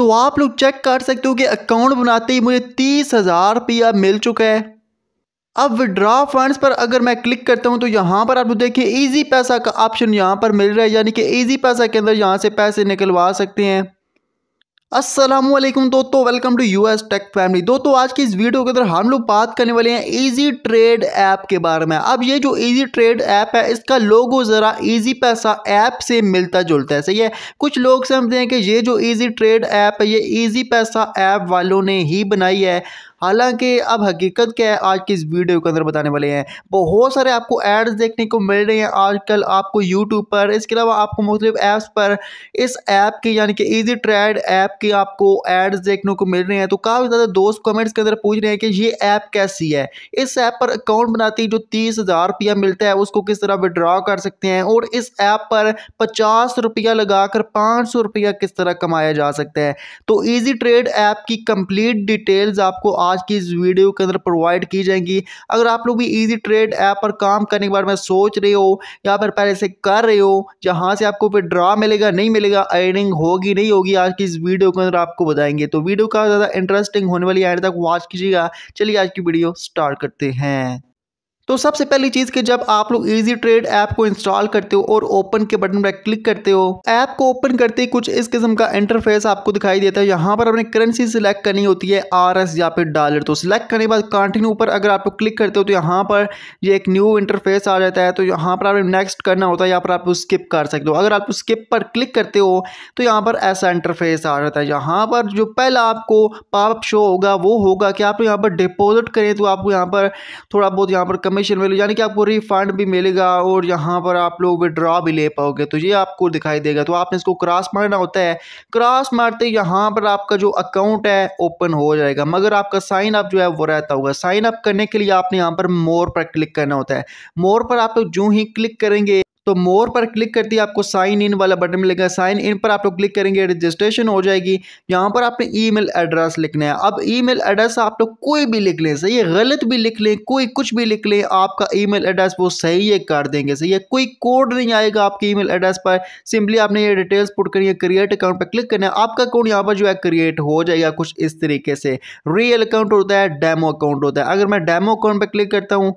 तो आप लोग चेक कर सकते हो कि अकाउंट बनाते ही मुझे तीस हज़ार रुपया मिल चुका है। अब विड्रा फंड्स पर अगर मैं क्लिक करता हूँ तो यहाँ पर आप लोग देखिए इजी पैसा का ऑप्शन यहाँ पर मिल रहा है, यानी कि इजी पैसा के अंदर यहाँ से पैसे निकलवा सकते हैं। असलम दोस्तों welcome to U S tech family दोस्तों, आज की इस वीडियो के अंदर हम लोग बात करने वाले हैं इजी ट्रेड ऐप के बारे में। अब ये जो इजी ट्रेड ऐप है, इसका लोगो ज़रा इजी पैसा ऐप से मिलता जुलता है। सही है? कुछ लोग समझते हैं कि ये जो इजी ट्रेड ऐप है, ये इजी पैसा ऐप वालों ने ही बनाई है। हालाँकि अब हकीकत क्या है, आज की इस वीडियो के अंदर बताने वाले हैं। बहुत सारे आपको एड्स देखने को मिल रहे हैं आजकल आपको यूट्यूब पर। इसके अलावा आपको मुख्तलिफ़ ऐप्स पर इस ऐप की, यानी कि ईजी ट्रेड ऐप की आपको एड्स देखने को मिल रहे हैं। तो काफ़ी ज़्यादा दोस्त कमेंट्स के अंदर पूछ रहे हैं कि ये ऐप कैसी है? इस ऐप पर अकाउंट बनाते ही जो तीस हज़ार रुपया मिलता है, उसको किस तरह विड्रॉ कर सकते हैं? और इस ऐप पर पचास रुपया लगाकर पाँच सौ रुपया किस तरह कमाया जा सकता है? तो ईजी ट्रेड ऐप की कंप्लीट डिटेल्स आपको आज की इस वीडियो के अंदर प्रोवाइड की जाएँगी। अगर आप लोग भी इजी ट्रेड ऐप पर काम करने के बारे में सोच रहे हो, या फिर पहले से कर रहे हो, जहाँ से आपको फिर ड्रा मिलेगा, नहीं मिलेगा अर्निंग होगी, नहीं होगी, आज की इस वीडियो के अंदर आपको बताएँगे। तो वीडियो का ज़्यादा इंटरेस्टिंग होने वाली है तक वॉच कीजिएगा। चलिए आज की वीडियो स्टार्ट करते हैं। तो सबसे पहली चीज़ कि जब आप लोग इजी ट्रेड ऐप को इंस्टॉल करते हो और ओपन के बटन पर क्लिक करते हो, ऐप को ओपन करते ही कुछ इस किस्म का इंटरफेस आपको दिखाई देता है। यहाँ पर अपने करेंसी सिलेक्ट करनी होती है आर एस या फिर डॉलर तो सिलेक्ट करने के बाद कंटिन्यू पर अगर आप लोग क्लिक करते हो तो यहाँ पर ये एक न्यू इंटरफेस आ जाता है। तो यहाँ पर आपने नेक्स्ट करना होता है यहाँ पर आप स्किप कर सकते हो। अगर आप स्किप पर क्लिक करते हो तो यहाँ पर ऐसा इंटरफेस आ जाता है। यहाँ पर जो पहला आपको पाप शो होगा, वो होगा कि आप यहाँ पर डिपोजिट करें तो आपको यहाँ पर थोड़ा बहुत यहाँ पर कमी कमीशन मिले, यानी कि आपको रिफंड भी मिलेगा और यहाँ पर आप लोग विड्रॉ भी ले पाओगे। तो ये आपको दिखाई देगा। तो आपने इसको क्रॉस मारना होता है। क्रॉस मारते यहाँ पर आपका जो अकाउंट है ओपन हो जाएगा। मगर आपका साइन अप जो है, वो रहता होगा। साइन अप करने के लिए आपने यहाँ पर मोर पर क्लिक करना होता है। मोर पर आप लोग जो ही क्लिक करेंगे तो मोर पर क्लिक करते ही, आपको साइन इन वाला बटन मिलेगा। साइन इन पर आप लोग क्लिक करेंगे रजिस्ट्रेशन हो जाएगी। यहाँ पर आपने ईमेल एड्रेस लिखना है। अब ईमेल एड्रेस आप लोग कोई भी लिख लें, सही है? गलत भी लिख लें, कोई कुछ भी लिख लें, आपका ईमेल एड्रेस वो सही है, कर देंगे, सही है? कोई कोड नहीं आएगा आपके ईमेल एड्रेस पर। सिंपली आपने ये डिटेल्स पुट करिए क्रिएट अकाउंट पर क्लिक करना है। आपका अकाउंट यहाँ पर जो है क्रिएट हो जाएगा कुछ इस तरीके से। रियल अकाउंट होता है डेमो अकाउंट होता है। अगर मैं डेमो अकाउंट पर क्लिक करता हूँ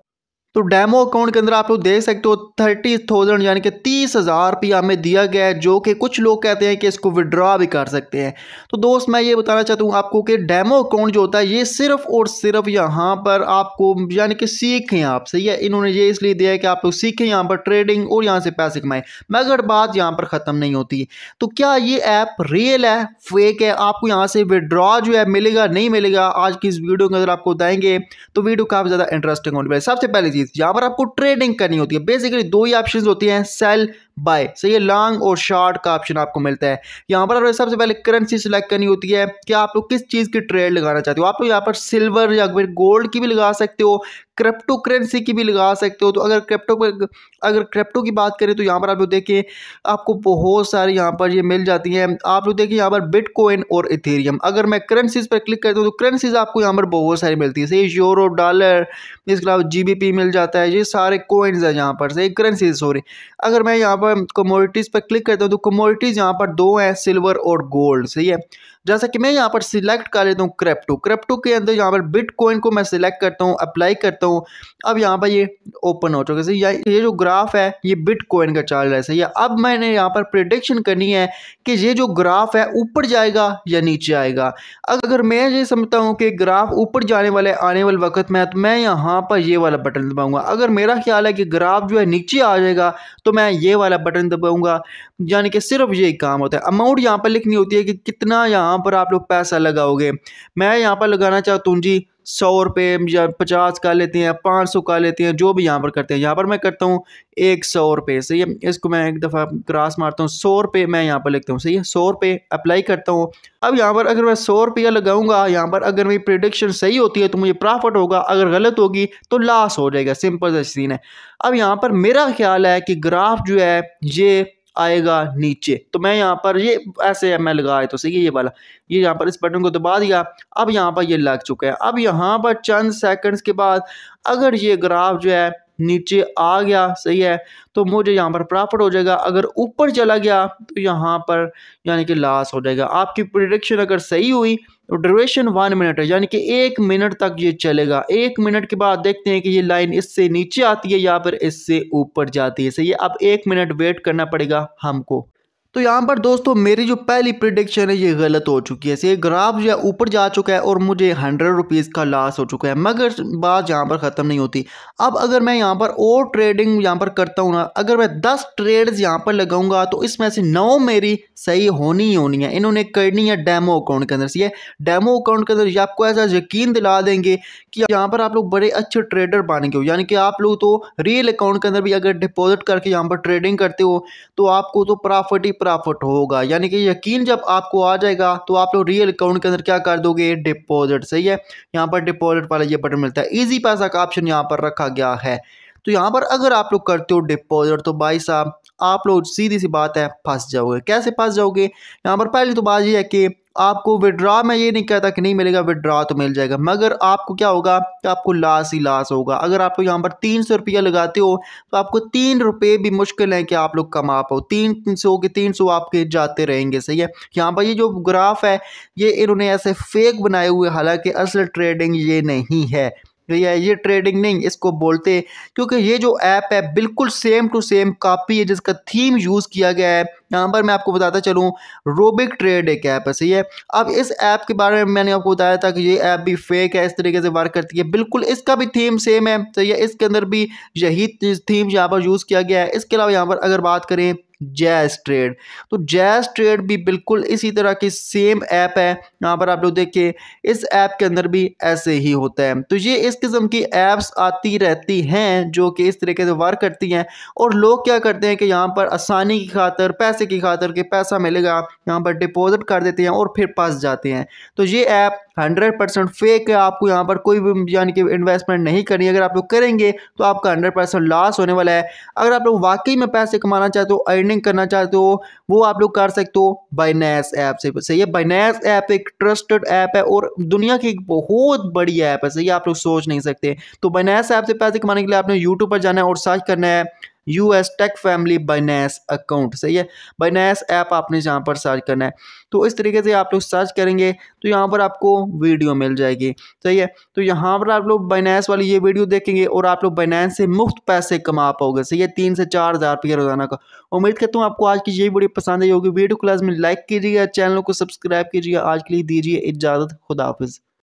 तो डेमो अकाउंट के अंदर आप लोग देख सकते हो थर्टी थाउज़ेंड यानी कि तीस हज़ार रुपया हमें दिया गया है, जो कि कुछ लोग कहते हैं कि इसको विड्रॉ भी कर सकते हैं। तो दोस्त, मैं ये बताना चाहता हूँ आपको कि डेमो अकाउंट जो होता है, ये सिर्फ़ और सिर्फ़ यहाँ पर आपको यानी कि सीखें आप, सही है? इन्होंने ये इसलिए दिया है कि आप लोग सीखें यहाँ पर ट्रेडिंग और यहाँ से पैसे कमाएँ। मगर बात यहाँ पर ख़त्म नहीं होती। तो क्या ये ऐप रियल है? फेक है? आपको यहाँ से विड्रॉ जो है मिलेगा, नहीं मिलेगा? आज की इस वीडियो के अंदर आपको बताएँगे। तो वीडियो काफ़ी ज़्यादा इंटरेस्टिंग होने वाली सबसे पहली यहाँ पर आपको ट्रेडिंग करनी होती है। बेसिकली दो ही ऑप्शन होती हैं सेल बाय सही है लॉन्ग और शॉर्ट का ऑप्शन आपको मिलता है। यहाँ पर सबसे पहले करेंसी सिलेक्ट करनी होती है कि आप लोग किस चीज़ की ट्रेड लगाना चाहते हो। आप लोग यहाँ पर सिल्वर या फिर गोल्ड की भी लगा सकते हो क्रिप्टो करेंसी की भी लगा सकते हो। तो अगर क्रिप्टो पर, अगर क्रिप्टो की बात करें तो यहाँ पर आप लोग देखें आपको बहुत सारे यहाँ पर ये मिल जाती हैं। आप लोग देखिए यहाँ पर बिटकॉइन और इथेरियम अगर मैं करेंसीज पर क्लिक करता हूँ तो करेंसीज आपको यहाँ पर बहुत सारी मिलती है। सही यूरो डॉलर इसके अलावा जीबीपी मिल जाता है। ये सारे कोइंस है यहाँ पर। सही करेंसीज सॉरी अगर मैं यहाँ कमोडिटीज़ पर क्लिक करता हूँ तो कमोडिटीज़ यहाँ पर दो हैं सिल्वर और गोल्ड सही है? जैसा कि मैं यहाँ पर सिलेक्ट कर लेता हूँ क्रिप्टो क्रिप्टो के अंदर यहाँ पर बिट कोइन को मैं सिलेक्ट करता हूँ अप्लाई करता हूँ। अब यहाँ पर ये ओपन हो चुका है। ये जो ग्राफ है, ये बिट कोइन का चल रहा है सही है? अब मैंने यहाँ पर प्रिडिक्शन करनी है कि ये जो ग्राफ है, ऊपर जाएगा या नीचे आएगा? अगर मैं ये समझता हूँ कि ग्राफ ऊपर जाने वाले, आने वाले वक्त में तो मैं यहाँ पर ये वाला बटन दबाऊँगा। अगर मेरा ख्याल है कि ग्राफ जो है नीचे आ जाएगा तो मैं ये वाला बटन दबाऊँगा। यानी कि सिर्फ़ यही काम होता है। अमाउंट यहाँ पर लिखनी होती है कि कितना यहाँ पर आप लोग पैसा लगाओगे। मैं यहाँ पर लगाना चाहता हूँ जी, सौ रुपये या पचास का लेते हैं, पाँच सौ का लेते हैं, जो भी यहाँ पर करते हैं। यहाँ पर मैं करता हूँ एक सौ रुपये सही है? इसको मैं एक दफ़ा क्रॉस मारता हूँ, सौ रुपये मैं यहाँ पर लिखता हूँ, सही है? सौ रुपये अप्लाई करता हूँ। अब यहाँ पर अगर मैं सौ रुपया लगाऊँगा, यहाँ पर अगर मेरी प्रिडिक्शन सही होती है तो मुझे प्रॉफिट होगा, अगर गलत होगी तो लॉस हो जाएगा सिंपल सीन है। अब यहाँ पर मेरा ख्याल है कि ग्राफ जो है, ये आएगा नीचे। तो मैं यहाँ पर ये ऐसे मैं लगाए तो सही है, ये वाला। ये यहाँ पर इस बटन को दबा दिया। अब यहाँ पर ये लग चुका है। अब यहाँ पर चंद सेकंड्स के बाद अगर ये ग्राफ जो है नीचे आ गया, सही है? तो मुझे यहाँ पर प्रॉफिट हो जाएगा। अगर ऊपर चला गया तो यहाँ पर यानी कि लॉस हो जाएगा। आपकी प्रिडिक्शन अगर सही हुई तो ड्यूरेशन वन मिनट है। यानी कि एक मिनट तक ये चलेगा। एक मिनट के बाद देखते हैं कि ये लाइन इससे नीचे आती है या फिर इससे ऊपर जाती है। सही है? अब एक मिनट वेट करना पड़ेगा हमको। तो यहाँ पर दोस्तों, मेरी जो पहली प्रिडिक्शन है, ये गलत हो चुकी है। ये ग्राफ जो है ऊपर जा चुका है और मुझे हंड्रेड रुपीज़ का लॉस हो चुका है। मगर बात यहाँ पर ख़त्म नहीं होती। अब अगर मैं यहाँ पर और ट्रेडिंग यहाँ पर करता हूँ ना, अगर मैं दस ट्रेड्स यहाँ पर लगाऊँगा तो इसमें से नौ मेरी सही होनी ही होनी है। इन्होंने करनी है डेमो अकाउंट के अंदर। से ये डेमो अकाउंट के अंदर ये आपको ऐसा यकीन दिला देंगे कि यहाँ पर आप लोग बड़े अच्छे ट्रेडर बनेंगे। हो यानी कि आप लोग तो रियल अकाउंट के अंदर भी अगर डिपॉजिट करके यहाँ पर ट्रेडिंग करते हो तो आपको तो प्रॉफिट प्रॉफिट होगा। यानी कि यकीन जब आपको आ जाएगा तो आप लोग रियल अकाउंट के अंदर क्या कर दोगे? डिपॉजिट सही है? यहाँ पर डिपॉजिट वाला ये बटन मिलता है। ईजी पैसा का ऑप्शन यहाँ पर रखा गया है। तो यहाँ पर अगर आप लोग करते हो डिपॉजिट तो भाई साहब, आप लोग सीधी सी बात है, फंस जाओगे। कैसे फंस जाओगे? यहाँ पर पहली तो बात यह है कि आपको विड्रा मैं ये नहीं कहता कि नहीं मिलेगा विड्रा तो मिल जाएगा। मगर आपको क्या होगा? कि आपको लास ही लास होगा। अगर आप लोग यहाँ पर तीन सौ रुपया लगाते हो तो आपको तीन रुपये भी मुश्किल है कि आप लोग कमा पाओ। तीन सौ के तीन सौ आपके जाते रहेंगे, सही है? यहाँ पर ये जो ग्राफ है, ये इन्होंने ऐसे फेक बनाए हुए, हालाँकि असल ट्रेडिंग ये नहीं है। भैया ये ट्रेडिंग नहीं, इसको बोलते क्योंकि ये जो ऐप है, बिल्कुल सेम टू सेम कॉपी है, जिसका थीम यूज़ किया गया है। यहाँ पर मैं आपको बताता चलूँ रोबिक ट्रेड एक ऐप है, सही है? अब इस ऐप के बारे में मैंने आपको बताया था कि ये ऐप भी फेक है, इस तरीके से वर्क करती है। बिल्कुल, इसका भी थीम सेम है, सही है? इसके अंदर भी यही थीम यहाँ पर यूज़ किया गया है। इसके अलावा यहाँ पर अगर बात करें जैस ट्रेड। तो जैस ट्रेड भी बिल्कुल इसी तरह की सेम ऐप है, यहाँ पर आप लोग देखिए, इस ऐप के अंदर भी ऐसे ही होता है। तो ये इस किस्म की ऐप्स आती रहती हैं, जो कि इस तरीके से वर्क करती हैं, और लोग क्या करते हैं कि यहाँ पर आसानी की खातर, पैसे की खातर के पैसा मिलेगा, यहाँ पर डिपॉजिट कर देते हैं और फिर पास जाते हैं। तो ये ऐप हंड्रेड परसेंट फेक है, आपको यहाँ पर कोई भी यानी कि इन्वेस्टमेंट नहीं करनी अगर आप लोग करेंगे तो आपका हंड्रेड परसेंट लॉस होने वाला है। अगर आप लोग वाकई में पैसे कमाना चाहते हो अर्निंग करना चाहते हो, वो आप लोग कर सकते हो बाइनैस ऐप से। सही है बाइनैस ऐप एक ट्रस्टेड ऐप है और दुनिया की एक बहुत बड़ी ऐप है। सही आप लोग सोच नहीं सकते। तो बाइनैस ऐप से पैसे कमाने के लिए आपने यूट्यूब पर जाना है और सर्च करना है। U S tech family Binance account सही है? बाइनेस ऐप आपने यहाँ पर सर्च करना है। तो इस तरीके से आप लोग सर्च करेंगे तो यहाँ पर आपको वीडियो मिल जाएगी, सही है? तो यहाँ पर आप लोग बाइनेस वाली ये वीडियो देखेंगे और आप लोग बाइनेंस से मुफ़्त पैसे कमा पाओगे, सही है? तीन से चार हज़ार रुपये रोज़ाना का। उम्मीद करता हूँ आपको आज की ये वीडियो पसंद आई होगी। वीडियो क्लास में लाइक कीजिएगा, चैनल को सब्सक्राइब कीजिएगा। आज के लिए दीजिए इजाज़त खुदाफिज़